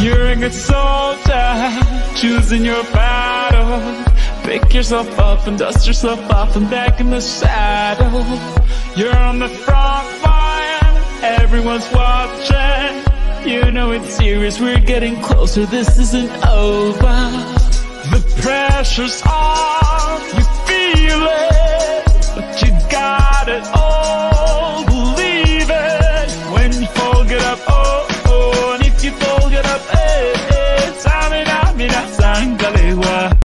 You're a good soldier, choosing your battle. Pick yourself up and dust yourself off and back in the saddle. You're on the front line, everyone's watching. You know it's serious, we're getting closer, this isn't over. The pressure's on, you feel it, but you got it all, believe it. When you fold it up, oh. legua.